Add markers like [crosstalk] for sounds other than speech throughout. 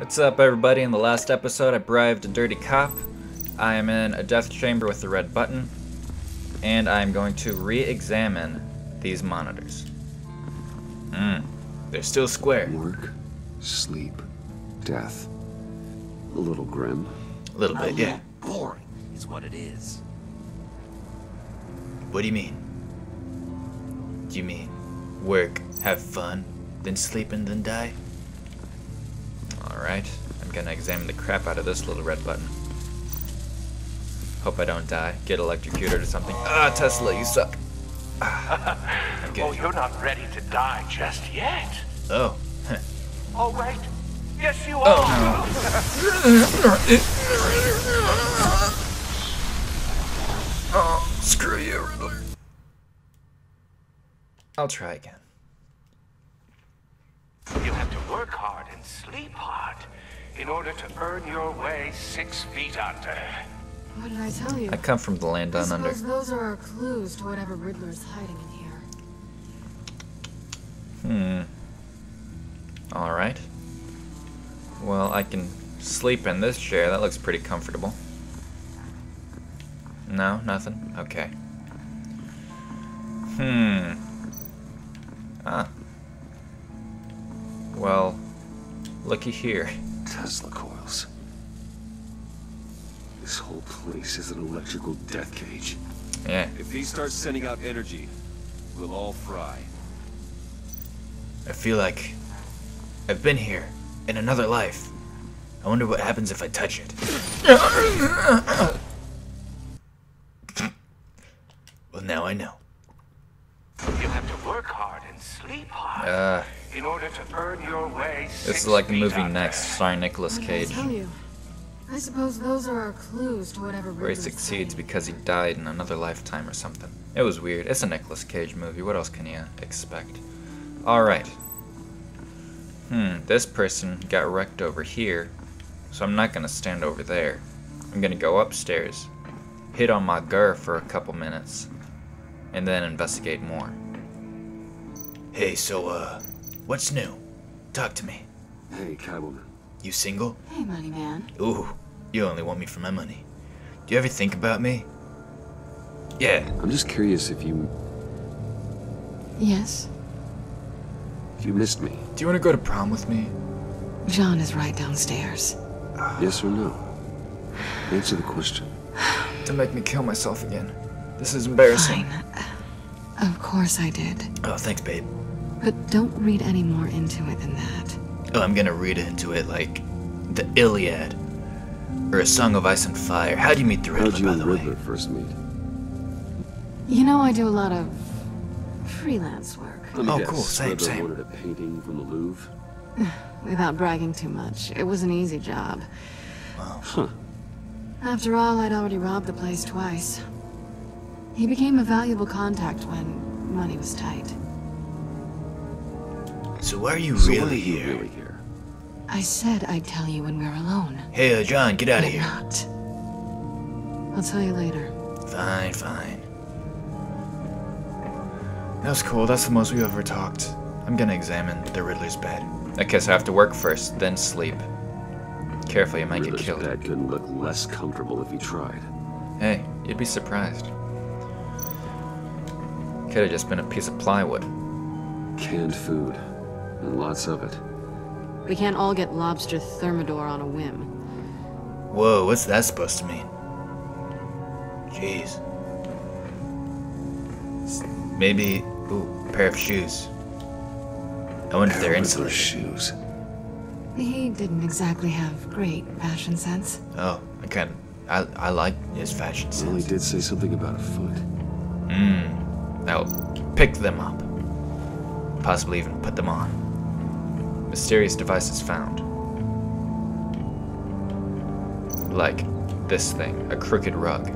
What's up, everybody? In the last episode, I bribed a dirty cop. I am in a death chamber with the red button, and I'm going to re examine these monitors. Hmm, they're still square. Work, sleep, death. A little grim. A little bit, yeah. Boring is what it is. What do you mean? Do you mean work, have fun, then sleep and then die? Alright, I'm gonna examine the crap out of this little red button. Hope I don't die, get electrocuted or something. Ah, Tesla, you suck. [laughs] Oh, you're not ready to die just yet. Oh. [laughs] Oh, wait. Yes, you Oh, are. [laughs] Oh, screw you, Riddler. I'll try again. You have to work hard sleep hard in order to earn your way six feet under. What did I tell you? I come from the land I down under. those are our clues to whatever Riddler's hiding in here. Hmm. Alright. Well, I can sleep in this chair. That looks pretty comfortable. No, nothing? Okay. Hmm. Looky here. Tesla coils. This whole place is an electrical death cage. Yeah. If he starts sending out energy, we'll all fry. I feel like I've been here in another life. I wonder what happens if I touch it. well, now I know. You have to work hard and sleep hard Uh, in order to earn your way this is like the movie. Next, starring Nicolas Cage, I tell you? I suppose those are our clues to whatever where he succeeds hiding. because he died in another lifetime or something. It was weird. It's a Nicolas Cage movie. What else can you expect? Alright. Hmm, this person got wrecked over here, so I'm not gonna stand over there. I'm gonna go upstairs, hit on my gur for a couple minutes, and then investigate more. Hey, so, uh, what's new? Talk to me. Hey, Catwoman. You single? Hey, money man. Ooh, you only want me for my money. Do you ever think about me? Yeah, I'm just curious if you Yes? if you missed me. do you want to go to prom with me? John is right downstairs. Yes or no? Answer the question. To make me kill myself again. This is embarrassing. Fine. Of course I did. Oh, thanks, babe. But don't read any more into it than that. Oh, I'm gonna read into it like the Iliad or a Song of Ice and Fire. How do you meet the How'd you by and the Riddler way? first meet? You know, I do a lot of freelance work. Let me Oh, guess, cool. Same, Riddler same. wanted a painting from the Louvre. [sighs] Without bragging too much, it was an easy job. Wow. Huh. After all, I'd already robbed the place twice. He became a valuable contact when money was tight. So why are you So why are really you here? really here? I said I'd tell you when we're alone. Hey, uh, John, get out of here. not. I'll tell you later. Fine, fine. That was cool. That's the most we've ever talked. I'm gonna examine the Riddler's bed. I guess I have to work first, then sleep. Careful, you might get Riddler's killed. bed couldn't look less comfortable if he tried. Hey, you'd be surprised. Could have just been a piece of plywood. Canned food. And lots of it. We can't all get lobster thermidor on a whim. Whoa, what's that supposed to mean? Jeez. Maybe, ooh, a pair of shoes. I wonder if they're Riddler's insulated. shoes. He didn't exactly have great fashion sense. Oh, I kind of, I, I like his fashion Well, he did say something about a foot. Mmm. I'll pick them up. Possibly even put them on. Mysterious devices found. Like this thing, a crooked rug.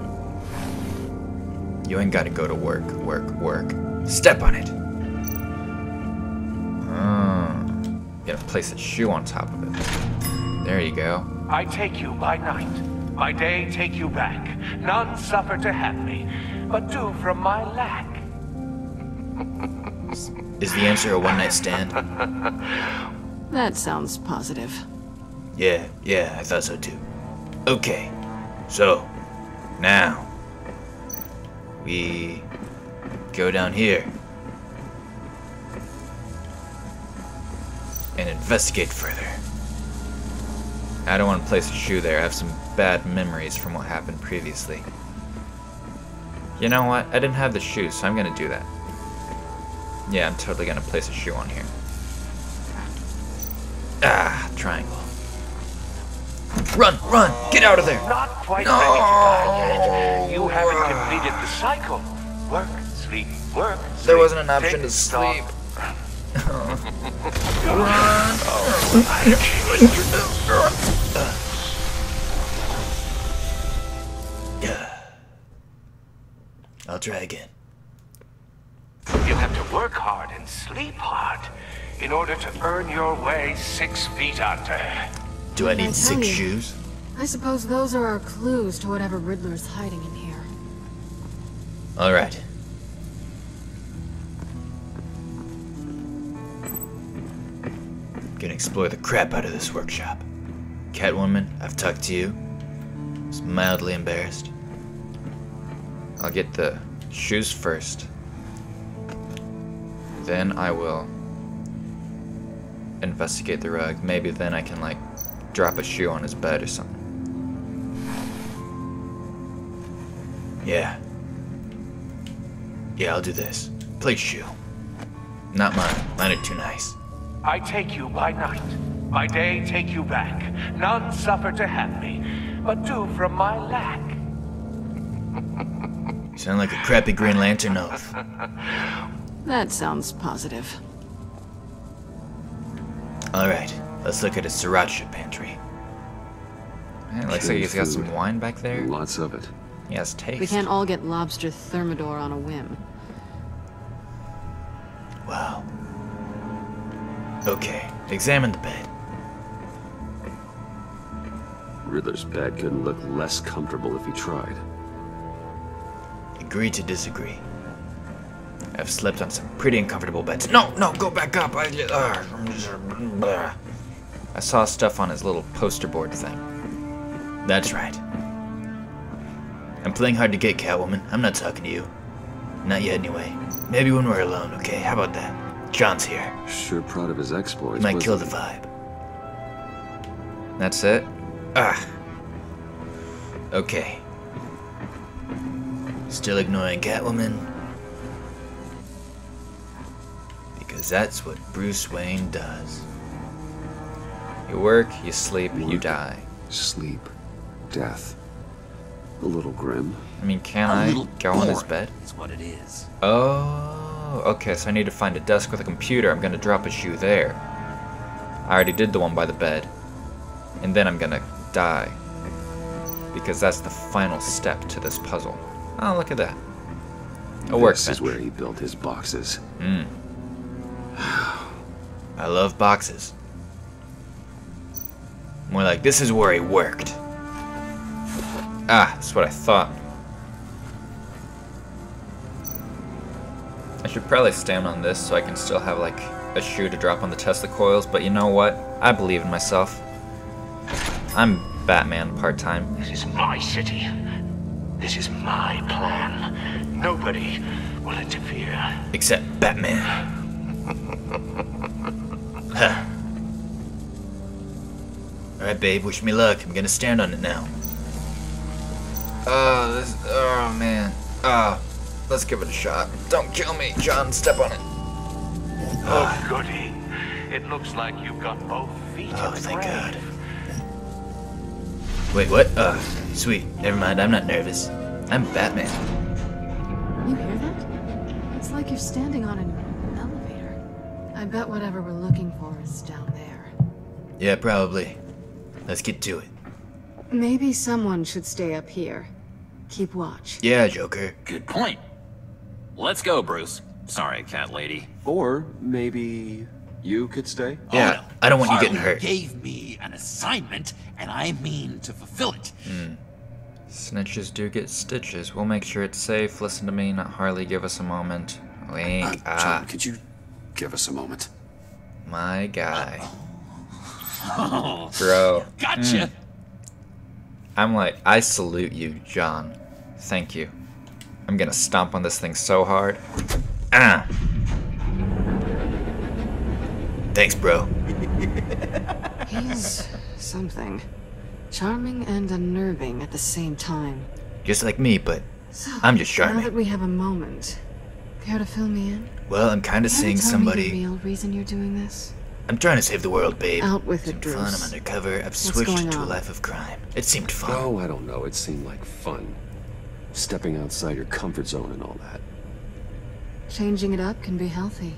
You ain't gotta go to work, work, work. Step on it! Ah. Gotta place a shoe on top of it. There you go. I take you by night. By day, take you back. None suffer to have me, but do from my lack. Is the answer a one night stand? [laughs] That sounds positive. Yeah, yeah, I thought so too. Okay, so now we go down here and investigate further. I don't want to place a shoe there. I have some bad memories from what happened previously. You know what? I didn't have the shoe, so I'm gonna do that. Yeah, I'm totally gonna place a shoe on here. Ah, triangle. Run, run, get out of there! Not quite No. ready to die yet. You haven't completed the cycle. Work, sleep, work, sleep. There wasn't an option to sleep. [laughs] I'll try again. You have to work hard and sleep hard in order to earn your way six feet under. Do I I need tell six you. shoes? I suppose those are our clues to whatever Riddler's hiding in here. Alright. Gonna explore the crap out of this workshop. Catwoman, I've talked to you. I Was mildly embarrassed. I'll get the shoes first. Then I will investigate the rug. Maybe then I can like drop a shoe on his bed or something. Yeah. Yeah, I'll do this. Play shoe. Not mine. Mine are too nice. I take you by night. By day, take you back. None suffer to have me, but do from my lack. You sound like a crappy Green Lantern oath. That sounds positive. Alright, let's look at his sriracha pantry. Man, it looks like Canned he's got some wine back there. Lots of it. He has taste. We can't all get lobster thermidor on a whim. Wow. Okay, examine the bed. Riddler's bed couldn't look less comfortable if he tried. Agree to disagree. I've slept on some pretty uncomfortable beds. No, no, go back up. I uh, I'm just, blah. I saw stuff on his little poster board thing. That's right. I'm playing hard to get, Catwoman. I'm not talking to you. Not yet, anyway. Maybe when we're alone, okay? How about that? John's here. Sure proud of his exploits. Might kill the vibe. That's it? Ah. Okay. Still ignoring Catwoman? Because that's what Bruce Wayne does. You work, you sleep, you die. Sleep. Death. A little grim. I mean, can A I little go on his bed? Is what it is. Oh, okay, so I need to find a desk with a computer. I'm gonna drop a shoe there. I already did the one by the bed. And then I'm gonna die. Because that's the final step to this puzzle. Oh, look at that. A This workbench. is where he built his boxes. Hmm. I love boxes. More like, this is where he worked. Ah, that's what I thought. I should probably stand on this so I can still have like a shoe to drop on the Tesla coils, but you know what? I believe in myself. I'm Batman part-time. This is my city. This is my plan. Nobody will interfere. Except Batman. [laughs] [laughs] huh. Alright, babe, wish me luck. I'm gonna stand on it now. Oh, this. Oh, man. Oh, let's give it a shot. Don't kill me, John. Step on it. Oh, goody. It looks like you've got both feet Oh, thank grave. God. Wait, what? Uh, sweet. Never mind. I'm not nervous. I'm Batman. You hear that? It's like you're standing on an elevator. I bet whatever we're looking for is down there. Yeah, probably. Let's get to it. Maybe someone should stay up here. Keep watch. Yeah, Joker. Good point. Let's go, Bruce. Sorry, cat lady. Or maybe you could stay? Yeah, Oh, no. I don't want you getting hurt. gave me an assignment, and I mean to fulfill it. Snitches do get stitches. We'll make sure it's safe. Listen to me, not Harley. Give us a moment. Wink. Uh, ah, John, could you give us a moment? my guy. Oh, [laughs] Bro. gotcha. I'm like, I salute you, John. Thank you. I'm gonna stomp on this thing so hard. Ah! Thanks, bro. [laughs] He's something. Charming and unnerving at the same time. Just like me, but So, I'm just charming. Now that we have a moment, care to fill me in? well, I'm kinda Care to seeing tell somebody. Me the real reason you're doing this? I'm trying to save the world, babe. Out with it, Seemed fun. Bruce. I'm undercover. I've What's switched going to a life of crime. It seemed fun. Oh, I don't know. It seemed like fun. Stepping outside your comfort zone and all that. Changing it up can be healthy.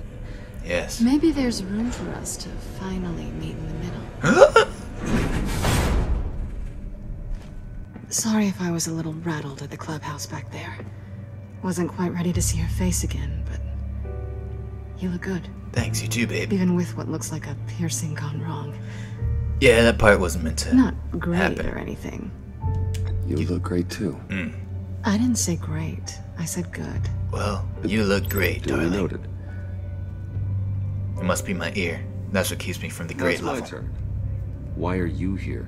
Yes. Maybe there's room for us to finally meet in the middle. [gasps] Sorry if I was a little rattled at the clubhouse back there. Wasn't quite ready to see your face again, but you look good, Thanks, you too, babe. even with what looks like a piercing gone wrong. Yeah, that part wasn't meant to. Not great Happen. or anything. You look great too. Mm. I didn't say great. I said good. Well, you look great, Duly darling. noted. It must be my ear. That's what keeps me from the Now great it's my level. turn. Why are you here?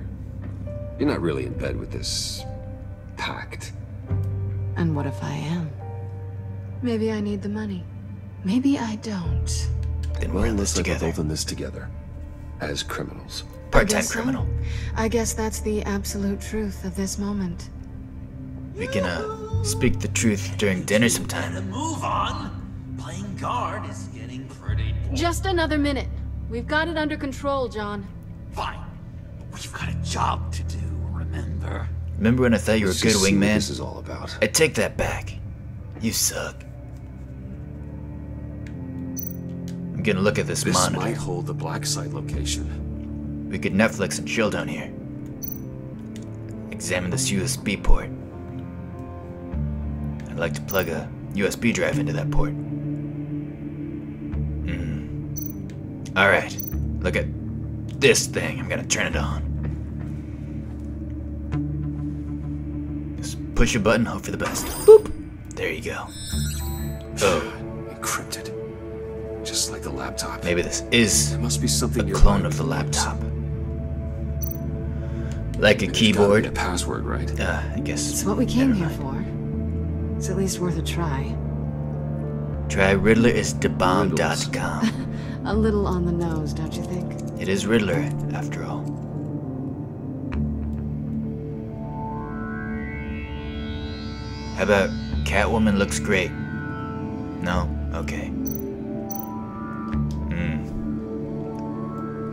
You're not really in bed with this pact. And what if I am? Maybe I need the money. Maybe I don't. Then Well, we're in this let's look at together. both in this together. As criminals. Part-time guess so. criminal. I guess that's the absolute truth of this moment. We can uh speak the truth during dinner sometime. Move on. Playing guard is getting pretty Just another minute. We've got it under control, John. fine. We've got a job to do, remember? Remember when I thought you were a good just see what wingman? This is all about. I take that back. You suck. I'm gonna look at this, This monitor. might hold the black site location. We could Netflix and chill down here. Examine this USB port. I'd like to plug a USB drive into that port. Hmm. Alright. Look at this thing. I'm gonna turn it on. Just push a button, hope for the best. Boop! There you go. Oh, [sighs] Encrypted. Just like the laptop. maybe this is There must be something a clone of the laptop. Like a There's gotta be keyboard. a password, right? Uh, I guess. It's what we came here for. It's at least worth a try. Try riddleristhebomb.com. [laughs] A little on the nose, don't you think? it is Riddler, after all. How about Catwoman looks great? No? Okay.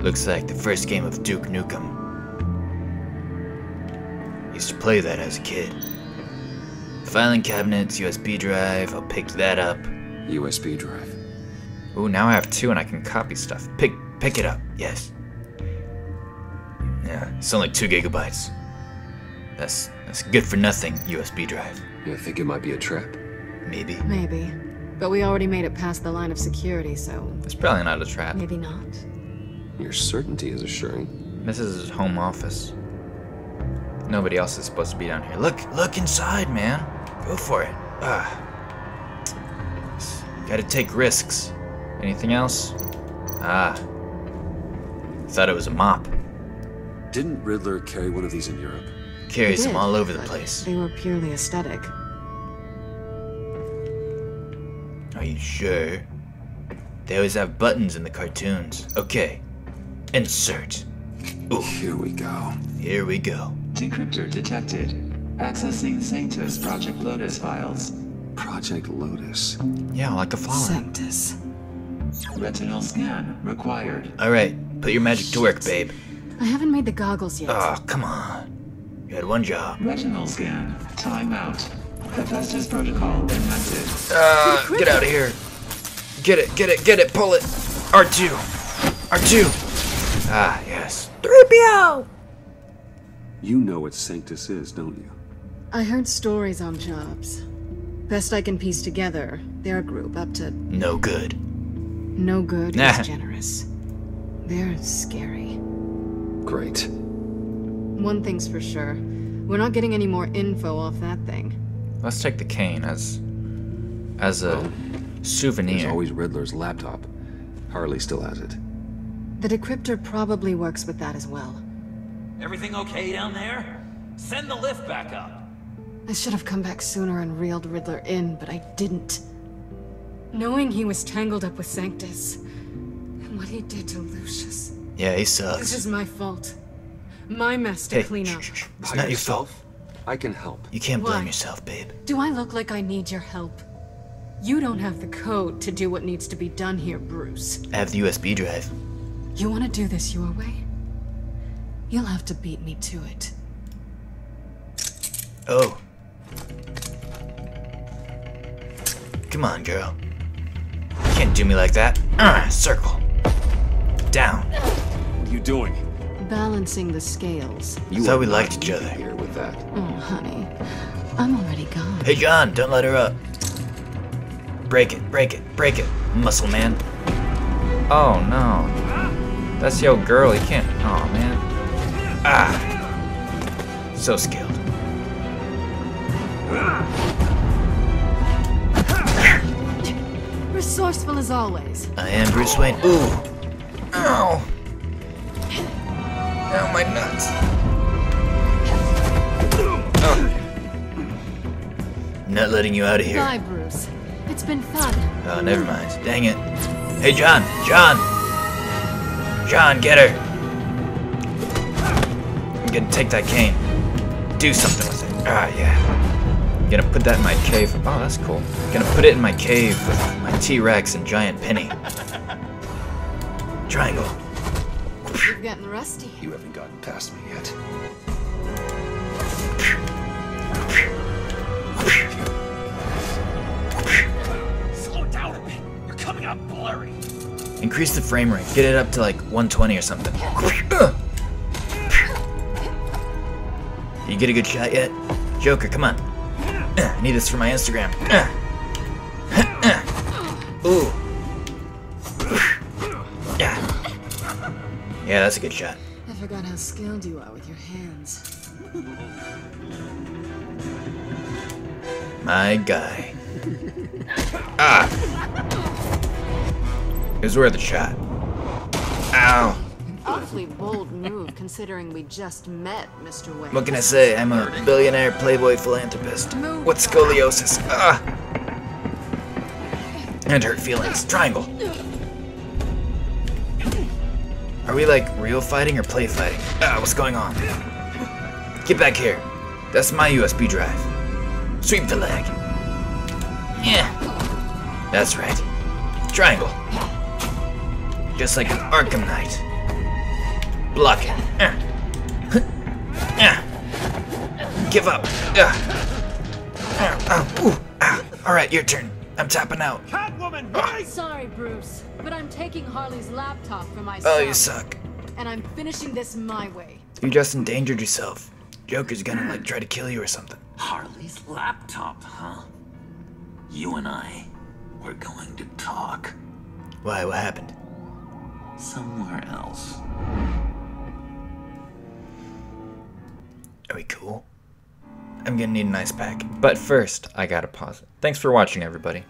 Looks like the first game of Duke Nukem. Used to play that as a kid. Filing cabinets, USB drive, I'll pick that up. USB drive. Ooh, now I have two and I can copy stuff. Pick pick it up, yes. Yeah, it's only two gigabytes. That's that's good for nothing USB drive. You think it might be a trap? Maybe. Maybe. But we already made it past the line of security, so It's probably not a trap. maybe not. Your certainty is assuring. This is his home office. Nobody else is supposed to be down here. Look, look inside, man. Go for it. Ah. Gotta take risks. Anything else? Ah. Thought it was a mop. Didn't Riddler carry one of these in Europe? Carries They them all over the place. They were purely aesthetic. Are you sure? They always have buttons in the cartoons. Okay. Insert. Ooh, Here we go. here we go. Decryptor detected. Accessing Sanctus Project Lotus files. Project Lotus. Yeah, like a flower. Sanctus. Retinal scan required. Alright, put your magic to work, babe. I haven't made the goggles yet. Oh, come on. You had one job. Retinal scan. Timeout. Hephaestus protocol invented. Uh, get out of here. Get it, get it, get it, pull it. R2. R2. Ah, yes. 3PO! You know what Sanctus is, don't you? I heard stories on jobs. Best I can piece together, their group up to No good. no good Nah. is generous. They're scary. Great. One thing's for sure. We're not getting any more info off that thing. Let's take the cane as as a There's souvenir. always Riddler's laptop. Harley still has it. The decryptor probably works with that as well. Everything okay down there? Send the lift back up. I should have come back sooner and reeled Riddler in, but I didn't. Knowing he was tangled up with Sanctus, and what he did to Lucius, Yeah, he this is my fault. My mess to Hey, clean up. It's not your fault. I can help. You can't blame Why? yourself, babe. Do I look like I need your help? You don't have the code to do what needs to be done here, Bruce. I have the USB drive. You want to do this your way? You'll have to beat me to it. Oh. Come on, girl. You can't do me like that. Ah, circle. Down. What are you doing? Balancing the scales. You Thought we liked each other. Here with that. Oh, honey. I'm already gone. Hey, John, don't let her up. Break it, break it, break it, muscle man. Oh, no. That's your girl, you can't. Oh, man. Ah. So skilled. Resourceful as always. I am Bruce Wayne. Ooh. Ow. Ow, my nuts. Oh. Not letting you out of here. Bye, Bruce. It's been fun. Oh, never mind. Dang it. Hey, John! John! John, get her! I'm gonna take that cane. Do something with it. Ah, yeah. I'm gonna put that in my cave. Oh, that's cool. I'm gonna put it in my cave with my T-Rex and giant penny. Triangle. You're getting rusty. You haven't gotten past me yet. Slow down a bit. You're coming out blurry. Increase the frame rate. Get it up to like 120 or something. Ugh. You get a good shot yet? Joker, come on. I need this for my Instagram. Ooh. Yeah. Yeah, that's a good shot. I forgot how skilled you are with your hands. My guy. [laughs] Ah. It was worth a shot. Ow. Awfully bold move considering we just met, Mr. Wayne. What can I say? I'm a billionaire playboy philanthropist. With scoliosis. Ah. And hurt feelings. Triangle. Are we like real fighting or play fighting? Ah, what's going on? Get back here. That's my USB drive. Sweep the leg. Yeah. That's right. Triangle. Just like an Arkham Knight. Block it. Ah. Ah. Give up. Ah. Ah, ah, ooh, ah. All right, your turn. I'm tapping out. Sorry, Bruce, but I'm taking Harley's laptop for my Oh, you suck. and I'm finishing this my way. You just endangered yourself. Joker's gonna like try to kill you or something. Harley's laptop, huh? You and I, we're going to talk Why? What happened? Somewhere else. Are we cool? I'm gonna need an ice pack. But first, I gotta pause it. Thanks for watching, everybody.